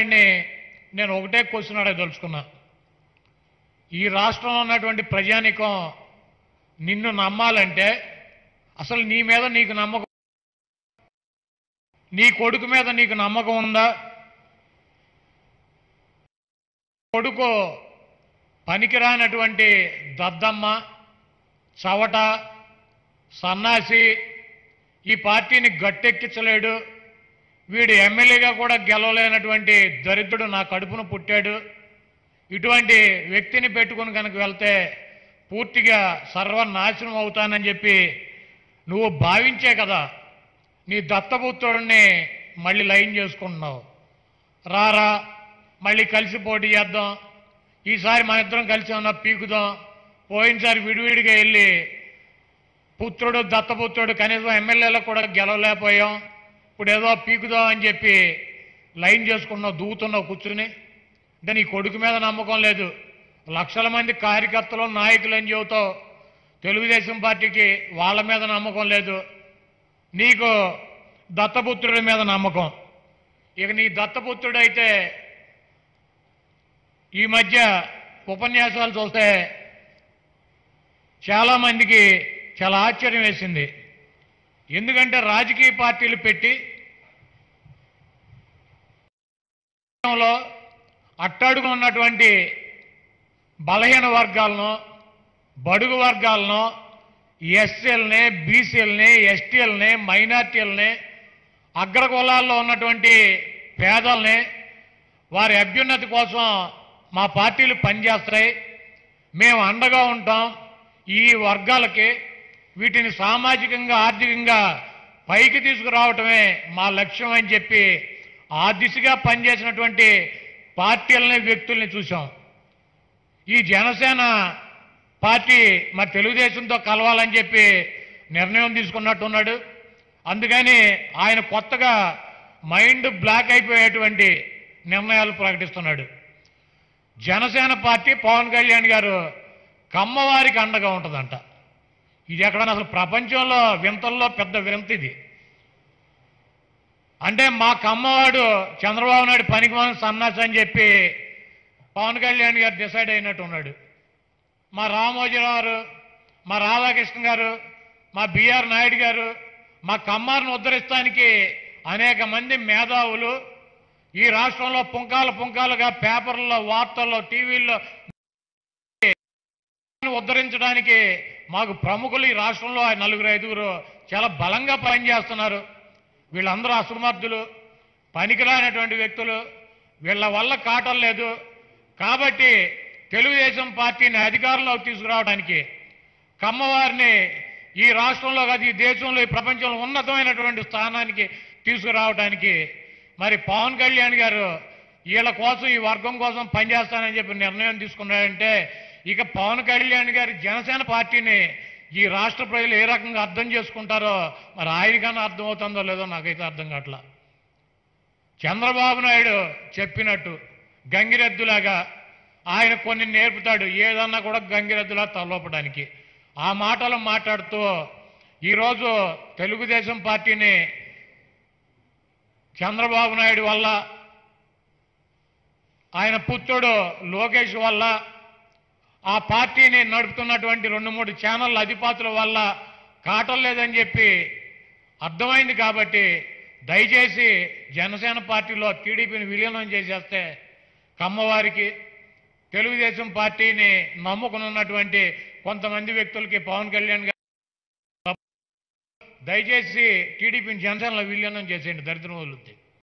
గారిని నేను ఒకటే క్వశ్చన్ అడగదలుచుకున్నా ఈ రాష్ట్రంలో ఉన్నటువంటి ప్రజానికం నిన్ను నమ్మాలంటే అసలు నీ మీద నీకు నమ్మకం నీ కొడుకు మీద నీకు నమ్మకం ఉందా? కొడుకు పనికిరానటువంటి దద్దమ్మ చవట సన్నాసి ఈ పార్టీని గట్టెక్కించలేడు. వీడు ఎమ్మెల్యేగా కూడా గెలవలేనటువంటి దరిద్రుడు నా కడుపును పుట్టాడు. ఇటువంటి వ్యక్తిని పెట్టుకుని కనుక వెళ్తే పూర్తిగా సర్వనాశనం అవుతానని చెప్పి నువ్వు భావించే కదా. నీ దత్తపుత్రుడిని మళ్ళీ లైన్ చేసుకుంటున్నావు. రారా మళ్ళీ కలిసి పోటీ చేద్దాం. ఈసారి మన ఇద్దరం కలిసి ఉన్న పీకుదాం. పోయినసారి విడివిడిగా వెళ్ళి పుత్రుడు దత్తపుత్రుడు కనీసం ఎమ్మెల్యేలకు కూడా గెలవలేకపోయాం. ఇప్పుడు ఏదో పీకుదాం అని చెప్పి లైన్ చేసుకున్నావు దూకుతున్నావు కూర్చుని అంటే నీ కొడుకు మీద నమ్మకం లేదు. లక్షల మంది కార్యకర్తలు నాయకులు అని చెబుతావు? తెలుగుదేశం పార్టీకి వాళ్ళ మీద నమ్మకం లేదు. నీకు దత్తపుత్రుడి మీద నమ్మకం. ఇక నీ దత్తపుత్రుడైతే అయితే ఈ మధ్య ఉపన్యాసాలు చూస్తే చాలామందికి చాలా ఆశ్చర్యం వేసింది. ఎందుకంటే రాజకీయ పార్టీలు పెట్టి లో అట్టడుగు ఉన్నటువంటి బలహీన వర్గాలను బడుగు వర్గాలను ఎస్సీలని బీసీలని ఎస్టీలని మైనార్టీలని అగ్రకులాల్లో ఉన్నటువంటి పేదల్ని వారి అభ్యున్నతి కోసం మా పార్టీలు పనిచేస్తాయి. మేము అండగా ఉంటాం. ఈ వర్గాలకి వీటిని సామాజికంగా ఆర్థికంగా పైకి తీసుకురావటమే మా లక్ష్యం అని చెప్పి ఆ దిశగా పనిచేసినటువంటి పార్టీలని వ్యక్తుల్ని చూసాం ఈ జనసేన పార్టీ మా తెలుగుదేశంతో కలవాలని చెప్పి నిర్ణయం తీసుకున్నట్టున్నాడు. అందుకని ఆయన కొత్తగా మైండ్ బ్లాక్ అయిపోయేటువంటి నిర్ణయాలు ప్రకటిస్తున్నాడు. జనసేన పార్టీ పవన్ కళ్యాణ్ గారు కమ్మవారికి అండగా ఉంటుందంట. ఇది ఎక్కడన్నా అసలు ప్రపంచంలో వింతల్లో పెద్ద వింత ఇది. అంటే మా కమ్మవాడు చంద్రబాబు నాయుడు పనికి మనం సన్నాసి అని చెప్పి పవన్ కళ్యాణ్ గారు డిసైడ్ అయినట్టు ఉన్నాడు. మా రామోజీరావు గారు మా రాధాకృష్ణ గారు మా బిఆర్ నాయుడు గారు మా కమ్మారిని ఉద్ధరిస్తానికి అనేక మంది మేధావులు ఈ రాష్ట్రంలో పుంకాల పుంకాలుగా పేపర్లలో వార్తల్లో టీవీల్లో ఉద్ధరించడానికి మాకు ప్రముఖులు ఈ రాష్ట్రంలో నలుగురు ఐదుగురు చాలా బలంగా పనిచేస్తున్నారు. వీళ్ళందరూ అసమర్థులు పనికిరానటువంటి వ్యక్తులు. వీళ్ళ వల్ల కాటం లేదు. కాబట్టి తెలుగుదేశం పార్టీని అధికారంలోకి తీసుకురావడానికి కమ్మవారిని ఈ రాష్ట్రంలో కాదు ఈ దేశంలో ఈ ప్రపంచంలో ఉన్నతమైనటువంటి స్థానానికి తీసుకురావడానికి మరి పవన్ కళ్యాణ్ గారు వీళ్ళ కోసం ఈ వర్గం కోసం పనిచేస్తానని చెప్పి నిర్ణయం తీసుకున్నారంటే ఇక పవన్ కళ్యాణ్ గారి జనసేన పార్టీని ఈ రాష్ట్ర ప్రజలు ఏ రకంగా అర్థం చేసుకుంటారో మరి ఆయనకన్నా అర్థమవుతుందో లేదో నాకైతే అర్థం కావట్లా. చంద్రబాబు నాయుడు చెప్పినట్టు గంగిరెద్దులాగా ఆయన కొన్ని నేర్పుతాడు ఏదన్నా కూడా గంగిరెద్దులా తలపడానికి ఆ మాటలు మాట్లాడుతూ ఈరోజు తెలుగుదేశం పార్టీని చంద్రబాబు నాయుడు వల్ల ఆయన పుత్రుడు లోకేష్ వల్ల ఆ పార్టీని నడుపుతున్నటువంటి రెండు మూడు ఛానళ్ళ అధిపాతుల వల్ల కాటం లేదని చెప్పి అర్థమైంది కాబట్టి దయచేసి జనసేన పార్టీలో టీడీపీని విలీనం చేసేస్తే కమ్మవారికి తెలుగుదేశం పార్టీని నమ్ముకునున్నటువంటి కొంతమంది వ్యక్తులకి పవన్ కళ్యాణ్ గారు దయచేసి టీడీపీని జనసేనలో విలీనం చేసేయండి దరిద్రం వదులుద్ది.